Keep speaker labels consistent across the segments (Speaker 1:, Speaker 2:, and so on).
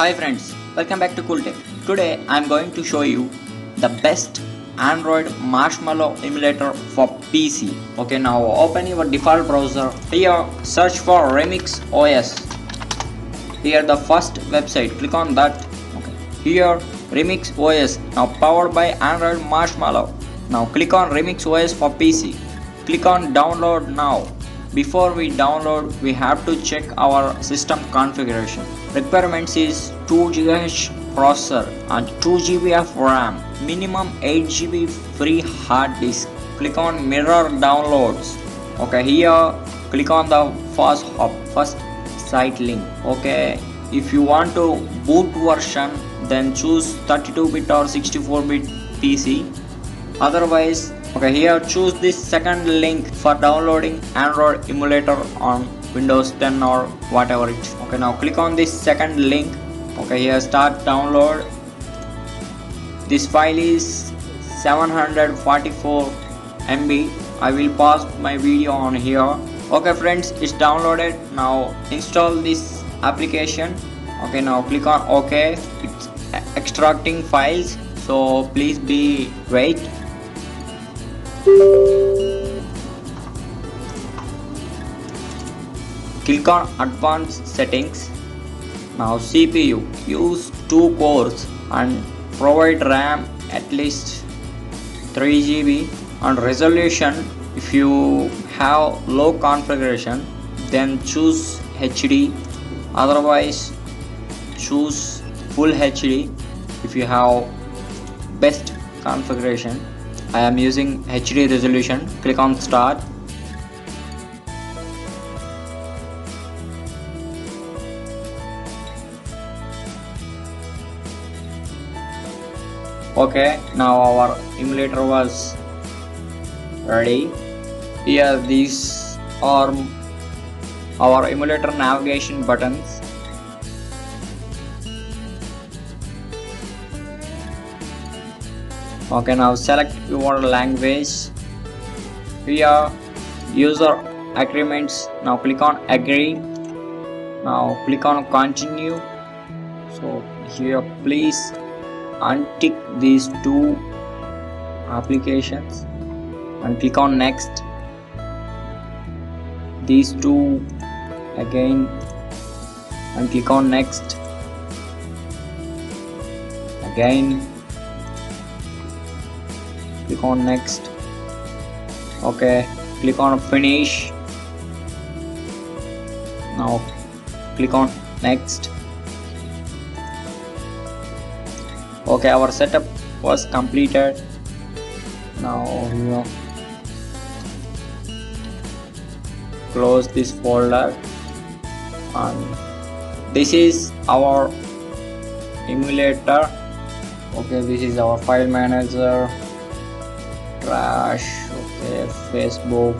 Speaker 1: Hi friends, welcome back to Cool Tech. Today I am going to show you the best Android Marshmallow emulator for PC. Okay, now open your default browser. Here search for Remix OS. Here the first website, click on that. Okay. Here Remix OS, now powered by Android Marshmallow. Now click on Remix OS for PC. Click on download now. Before we download, we have to check our system configuration. Requirements is 2 GHz processor and 2 GB of RAM. Minimum 8 GB free hard disk. Click on mirror downloads. Okay, here click on the first hop first site link. Okay, if you want to boot version, then choose 32 bit or 64 bit PC. Otherwise, okay here choose this second link for downloading android emulator on windows 10 or whatever it okay now click on this second link. Okay here start download. This file is 744 MB I will pause my video on here. Okay friends it's downloaded. Now install this application. Okay now click on ok. It's extracting files. So please be wait click on advanced settings. Now CPU use 2 cores and provide RAM at least 3 GB and resolution if you have low configuration then choose HD otherwise choose full HD if you have best configuration I am using HD resolution. Click on start. Okay now our emulator was ready. Here these are our emulator navigation buttons okay now select your language. Here user agreements. Now click on agree. Now click on continue. So here please untick these two applications and click on next. These two again and click on next. Again click on next. Okay click on finish. Now click on next. Okay our setup was completed. Now close this folder. And this is our emulator. Okay this is our file manager trash okay facebook.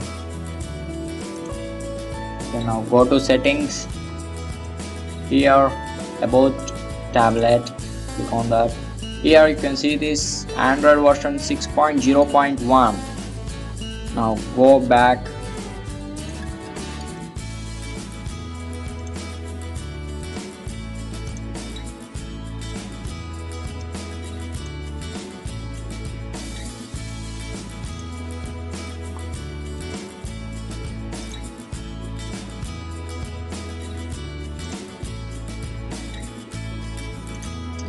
Speaker 1: Okay now go to settings. Here about tablet click on that. Here you can see this android version 6.0.1 now go back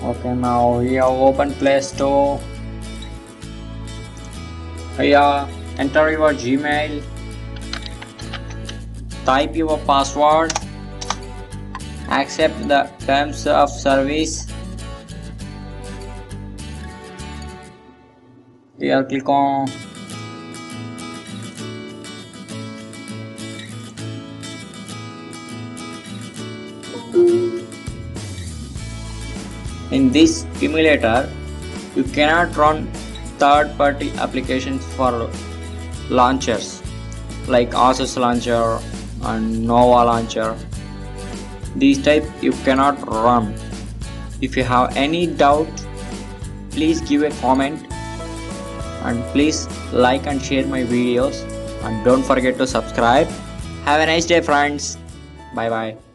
Speaker 1: okay now here open play store. Here enter your gmail. Type your password. Accept the terms of service. Here click on In this emulator, you cannot run third-party applications for launchers like Asus launcher and Nova launcher. These type you cannot run. If you have any doubt, please give a comment and please like and share my videos and don't forget to subscribe. Have a nice day friends. Bye bye.